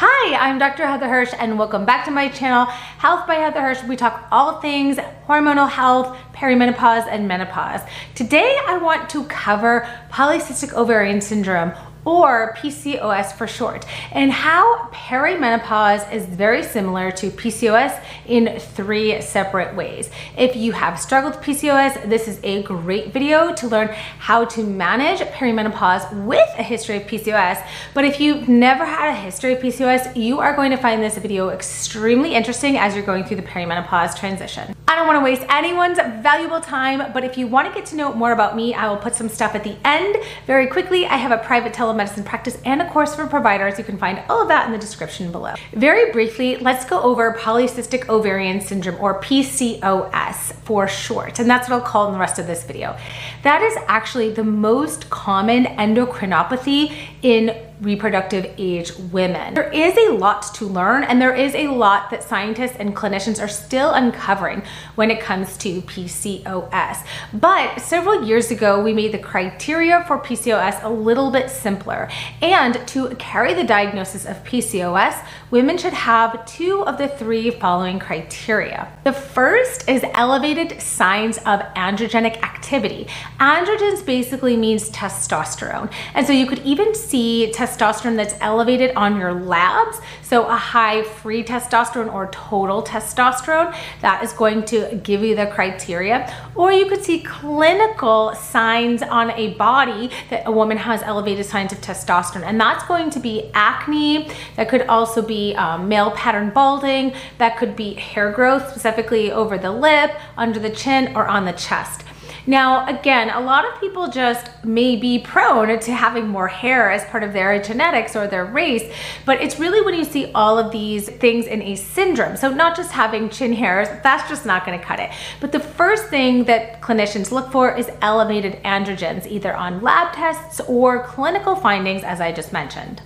Hi, I'm Dr. Heather Hirsch and welcome back to my channel, Health by Heather Hirsch. We talk all things hormonal health, perimenopause, and menopause. Today I want to cover polycystic ovarian syndrome or PCOS for short, and how perimenopause is very similar to PCOS in three separate ways. If you have struggled with PCOS, this is a great video to learn how to manage perimenopause with a history of PCOS. But if you've never had a history of PCOS, you are going to find this video extremely interesting as you're going through the perimenopause transition. I don't wanna waste anyone's valuable time, but if you wanna get to know more about me, I will put some stuff at the end. Very quickly, I have a private telemedicine practice and a course for providers. You can find all of that in the description below. Very briefly, let's go over polycystic ovarian syndrome or PCOS for short, and that's what I'll call in the rest of this video. That is actually the most common endocrinopathy in reproductive age women. There is a lot to learn and there is a lot that scientists and clinicians are still uncovering when it comes to PCOS. But several years ago, we made the criteria for PCOS a little bit simpler. And to carry the diagnosis of PCOS, women should have two of the three following criteria. The first is elevated signs of androgenic activity. Androgens basically means testosterone. And so you could even see testosterone that's elevated on your labs. So a high free testosterone or total testosterone, that is going to give you the criteria. Or you could see clinical signs on a body that a woman has elevated signs of testosterone. And that's going to be acne, that could also be um, male pattern balding, that could be hair growth, specifically over the lip, under the chin, or on the chest. Now, again, a lot of people just may be prone to having more hair as part of their genetics or their race, but it's really when you see all of these things in a syndrome. So not just having chin hairs, that's just not gonna cut it. But the first thing that clinicians look for is elevated androgens, either on lab tests or clinical findings, as I just mentioned.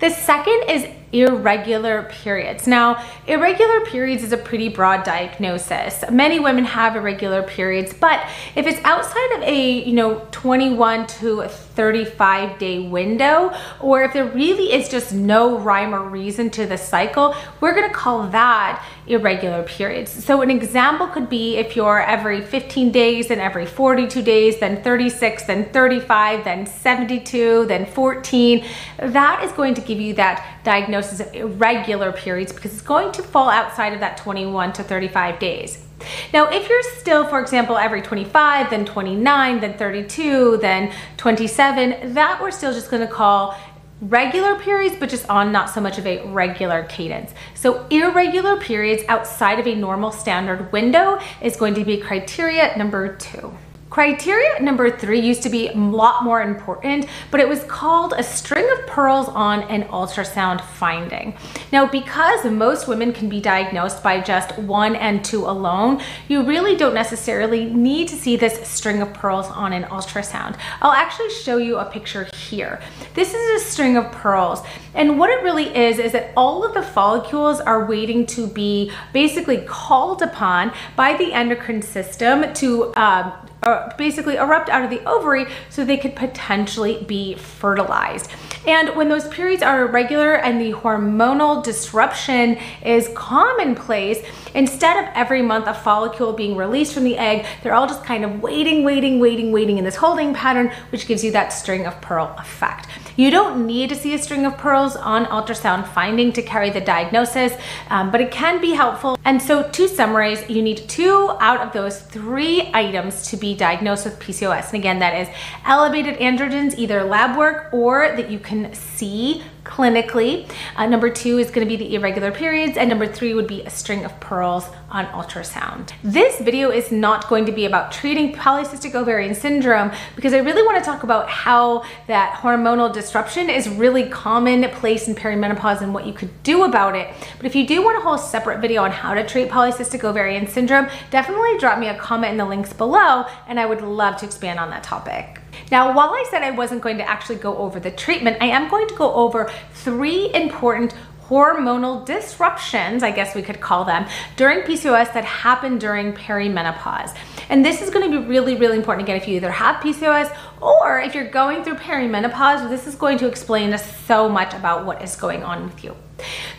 The second is irregular periods. Now, irregular periods is a pretty broad diagnosis. Many women have irregular periods, but if it's outside of a, you know, 21 to 35 day window, or if there really is just no rhyme or reason to the cycle, we're gonna call that irregular periods. So an example could be if you're every 15 days, then every 42 days, then 36, then 35, then 72, then 14, that is going to give you that diagnosis of irregular periods because it's going to fall outside of that 21 to 35 days. Now, if you're still, for example, every 25, then 29, then 32, then 27, that we're still just gonna call regular periods, but just on not so much of a regular cadence. So irregular periods outside of a normal standard window is going to be criteria number two. Criteria number three used to be a lot more important, but it was called a string of pearls on an ultrasound finding. Now, because most women can be diagnosed by just one and two alone, you really don't necessarily need to see this string of pearls on an ultrasound. I'll actually show you a picture here. This is a string of pearls, and what it really is, is that all of the follicles are waiting to be basically called upon by the endocrine system to um, uh, basically erupt out of the ovary so they could potentially be fertilized. And when those periods are irregular and the hormonal disruption is commonplace, instead of every month a follicle being released from the egg, they're all just kind of waiting, waiting, waiting, waiting in this holding pattern, which gives you that string of pearl effect. You don't need to see a string of pearls on ultrasound finding to carry the diagnosis, um, but it can be helpful. And so to summarize, you need two out of those three items to be diagnosed with PCOS. And again, that is elevated androgens, either lab work or that you can see clinically. Uh, number two is gonna be the irregular periods, and number three would be a string of pearls on ultrasound. This video is not going to be about treating polycystic ovarian syndrome because I really wanna talk about how that hormonal disruption is really commonplace in perimenopause and what you could do about it. But if you do want a whole separate video on how to treat polycystic ovarian syndrome, definitely drop me a comment in the links below and I would love to expand on that topic. Now, while I said I wasn't going to actually go over the treatment, I am going to go over three important hormonal disruptions, I guess we could call them, during PCOS that happen during perimenopause. And this is gonna be really, really important again if you either have PCOS or if you're going through perimenopause, this is going to explain so much about what is going on with you.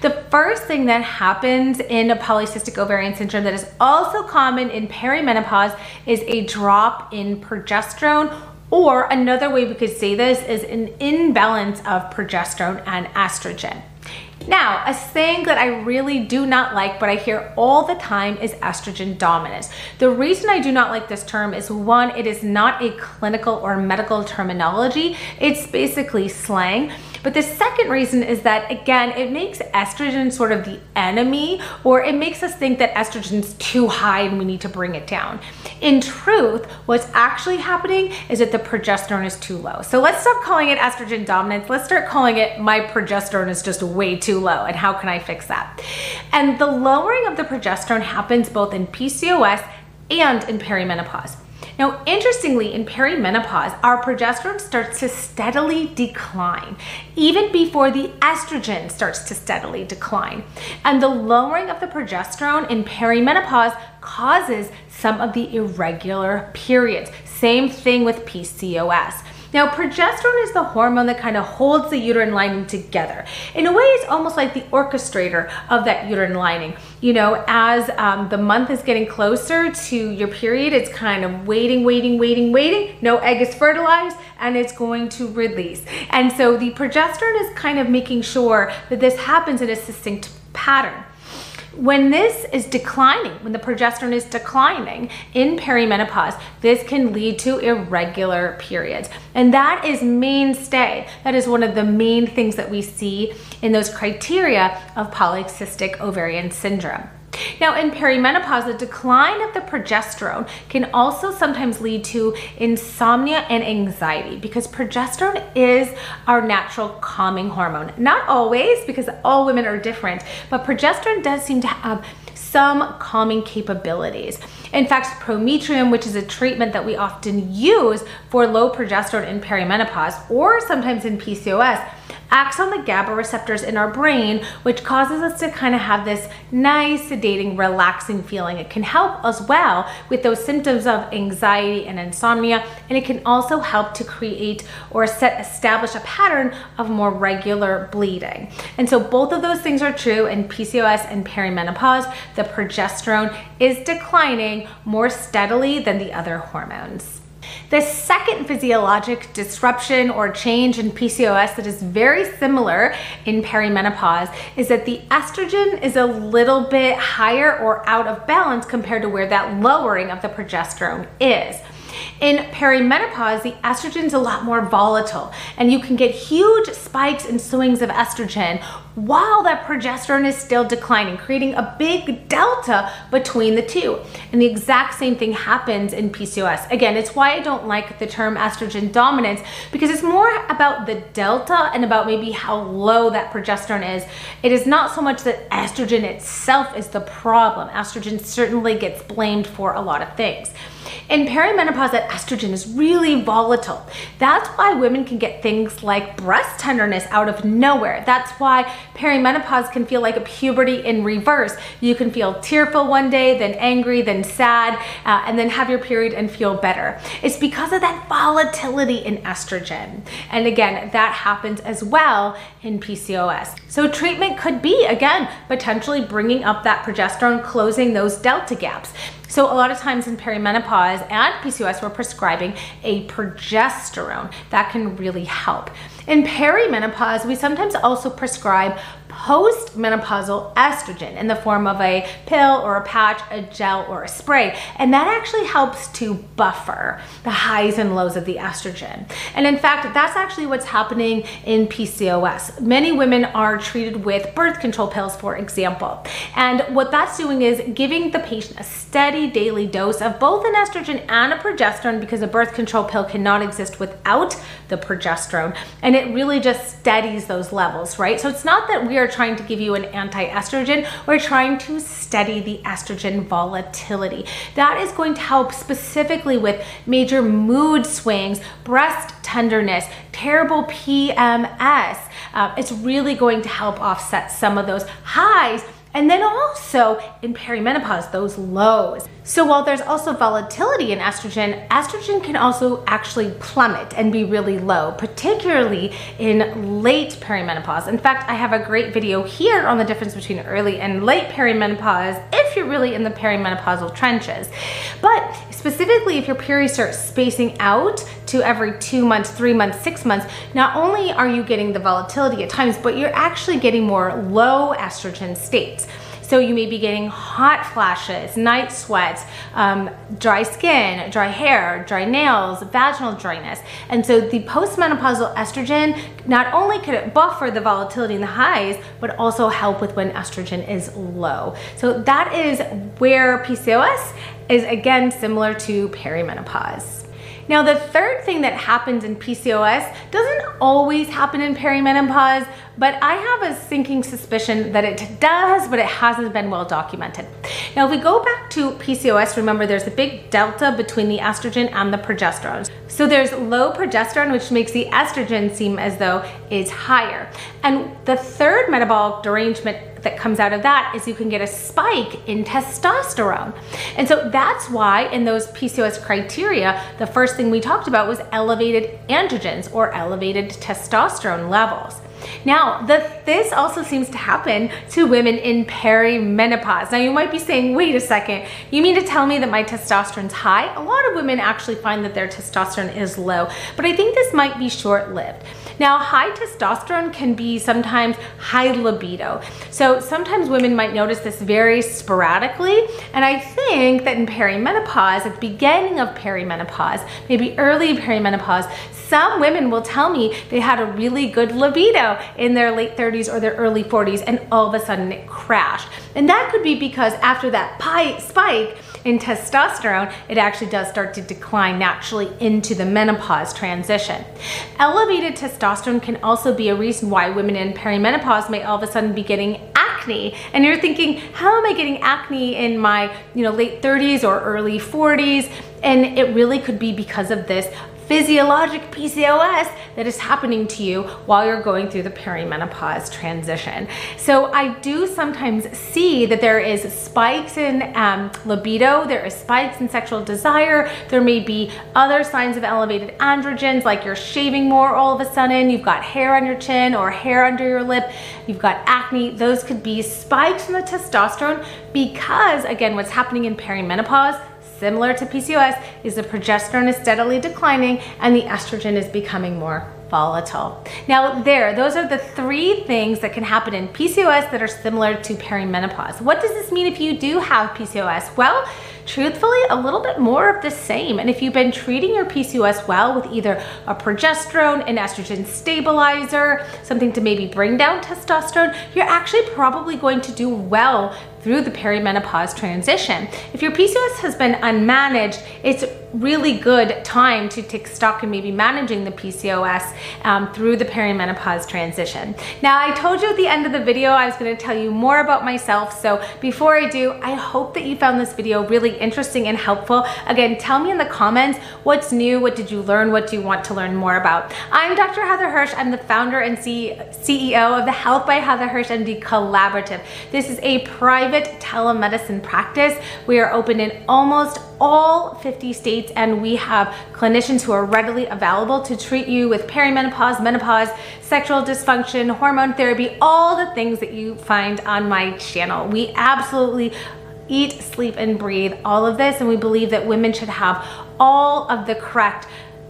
The first thing that happens in a polycystic ovarian syndrome that is also common in perimenopause is a drop in progesterone or another way we could say this is an imbalance of progesterone and estrogen. Now, a saying that I really do not like, but I hear all the time is estrogen dominance. The reason I do not like this term is one, it is not a clinical or medical terminology. It's basically slang. But the second reason is that, again, it makes estrogen sort of the enemy, or it makes us think that estrogen's too high and we need to bring it down. In truth, what's actually happening is that the progesterone is too low. So let's stop calling it estrogen dominance. Let's start calling it my progesterone is just way too low. And how can I fix that? And the lowering of the progesterone happens both in PCOS and in perimenopause. Now, interestingly, in perimenopause, our progesterone starts to steadily decline, even before the estrogen starts to steadily decline. And the lowering of the progesterone in perimenopause causes some of the irregular periods. Same thing with PCOS. Now, progesterone is the hormone that kind of holds the uterine lining together. In a way, it's almost like the orchestrator of that uterine lining. You know, as um, the month is getting closer to your period, it's kind of waiting, waiting, waiting, waiting. No egg is fertilized and it's going to release. And so the progesterone is kind of making sure that this happens in a succinct pattern. When this is declining, when the progesterone is declining in perimenopause, this can lead to irregular periods. And that is mainstay. That is one of the main things that we see in those criteria of polycystic ovarian syndrome. Now, in perimenopause, the decline of the progesterone can also sometimes lead to insomnia and anxiety because progesterone is our natural calming hormone. Not always, because all women are different, but progesterone does seem to have some calming capabilities. In fact, prometrium, which is a treatment that we often use for low progesterone in perimenopause or sometimes in PCOS, acts on the GABA receptors in our brain, which causes us to kind of have this nice, sedating, relaxing feeling. It can help as well with those symptoms of anxiety and insomnia, and it can also help to create or set establish a pattern of more regular bleeding. And so both of those things are true in PCOS and perimenopause. The progesterone is declining more steadily than the other hormones. The second physiologic disruption or change in PCOS that is very similar in perimenopause is that the estrogen is a little bit higher or out of balance compared to where that lowering of the progesterone is. In perimenopause, the estrogen is a lot more volatile and you can get huge spikes and swings of estrogen while that progesterone is still declining, creating a big delta between the two. And the exact same thing happens in PCOS. Again, it's why I don't like the term estrogen dominance because it's more about the delta and about maybe how low that progesterone is. It is not so much that estrogen itself is the problem. Estrogen certainly gets blamed for a lot of things. In perimenopause, that estrogen is really volatile. That's why women can get things like breast tenderness out of nowhere. That's why perimenopause can feel like a puberty in reverse. You can feel tearful one day, then angry, then sad, uh, and then have your period and feel better. It's because of that volatility in estrogen. And again, that happens as well in PCOS. So treatment could be, again, potentially bringing up that progesterone, closing those delta gaps. So a lot of times in perimenopause and PCOS, we're prescribing a progesterone. That can really help. In perimenopause, we sometimes also prescribe postmenopausal estrogen in the form of a pill or a patch, a gel or a spray. And that actually helps to buffer the highs and lows of the estrogen. And in fact, that's actually what's happening in PCOS. Many women are treated with birth control pills, for example. And what that's doing is giving the patient a steady daily dose of both an estrogen and a progesterone because a birth control pill cannot exist without the progesterone. And it really just steadies those levels, right? So it's not that we are trying to give you an anti-estrogen, we're trying to steady the estrogen volatility. That is going to help specifically with major mood swings, breast tenderness, terrible PMS. Uh, it's really going to help offset some of those highs And then also in perimenopause, those lows. So while there's also volatility in estrogen, estrogen can also actually plummet and be really low, particularly in late perimenopause. In fact, I have a great video here on the difference between early and late perimenopause if you're really in the perimenopausal trenches. But specifically if your period starts spacing out to every two months, three months, six months, not only are you getting the volatility at times, but you're actually getting more low estrogen states. So you may be getting hot flashes, night sweats, um, dry skin, dry hair, dry nails, vaginal dryness. And so the postmenopausal estrogen, not only could it buffer the volatility in the highs, but also help with when estrogen is low. So that is where PCOS is again similar to perimenopause. Now, the third thing that happens in PCOS doesn't always happen in perimenopause, but I have a sinking suspicion that it does, but it hasn't been well documented. Now, if we go back to PCOS, remember there's a big delta between the estrogen and the progesterone. So there's low progesterone, which makes the estrogen seem as though it's higher. And the third metabolic derangement that comes out of that is you can get a spike in testosterone. And so that's why in those PCOS criteria, the first thing we talked about was elevated androgens or elevated testosterone levels. Now, the, this also seems to happen to women in perimenopause. Now, you might be saying, wait a second, you mean to tell me that my testosterone's high? A lot of women actually find that their testosterone is low, but I think this might be short-lived. Now, high testosterone can be sometimes high libido. So sometimes women might notice this very sporadically. And I think that in perimenopause, at the beginning of perimenopause, maybe early perimenopause, some women will tell me they had a really good libido in their late 30s or their early 40s and all of a sudden it crashed. And that could be because after that spike in testosterone, it actually does start to decline naturally into the menopause transition. Elevated testosterone can also be a reason why women in perimenopause may all of a sudden be getting acne. And you're thinking, how am I getting acne in my you know, late 30s or early 40s? And it really could be because of this physiologic PCOS that is happening to you while you're going through the perimenopause transition. So I do sometimes see that there is spikes in um, libido, there is spikes in sexual desire, there may be other signs of elevated androgens like you're shaving more all of a sudden, you've got hair on your chin or hair under your lip, you've got acne, those could be spikes in the testosterone because again, what's happening in perimenopause similar to PCOS, is the progesterone is steadily declining and the estrogen is becoming more volatile. Now there, those are the three things that can happen in PCOS that are similar to perimenopause. What does this mean if you do have PCOS? Well, truthfully, a little bit more of the same. And if you've been treating your PCOS well with either a progesterone, an estrogen stabilizer, something to maybe bring down testosterone, you're actually probably going to do well through the perimenopause transition. If your PCOS has been unmanaged, it's really good time to take stock and maybe managing the PCOS um, through the perimenopause transition. Now, I told you at the end of the video I was gonna tell you more about myself, so before I do, I hope that you found this video really interesting and helpful. Again, tell me in the comments what's new, what did you learn, what do you want to learn more about. I'm Dr. Heather Hirsch, I'm the founder and CEO of the Health by Heather Hirsch MD Collaborative. This is a private telemedicine practice. We are open in almost all 50 states and we have clinicians who are readily available to treat you with perimenopause, menopause, sexual dysfunction, hormone therapy, all the things that you find on my channel. We absolutely eat, sleep, and breathe all of this. And we believe that women should have all of the correct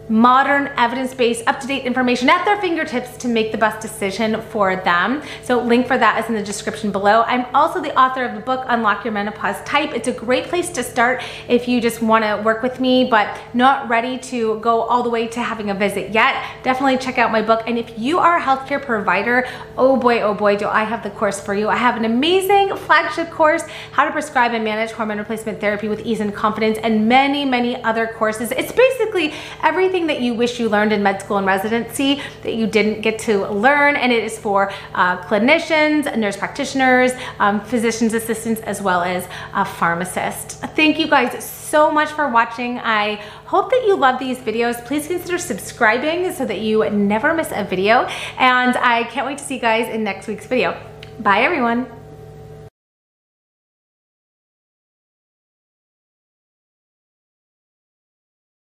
modern, evidence-based, up-to-date information at their fingertips to make the best decision for them. So link for that is in the description below. I'm also the author of the book, Unlock Your Menopause Type. It's a great place to start if you just wanna work with me, but not ready to go all the way to having a visit yet. Definitely check out my book. And if you are a healthcare provider, oh boy, oh boy, do I have the course for you. I have an amazing flagship course, how to prescribe and manage hormone replacement therapy with ease and confidence, and many, many other courses. It's basically everything that you wish you learned in med school and residency that you didn't get to learn. And it is for uh, clinicians, nurse practitioners, um, physician's assistants, as well as a pharmacist. Thank you guys so much for watching. I hope that you love these videos. Please consider subscribing so that you never miss a video. And I can't wait to see you guys in next week's video. Bye everyone.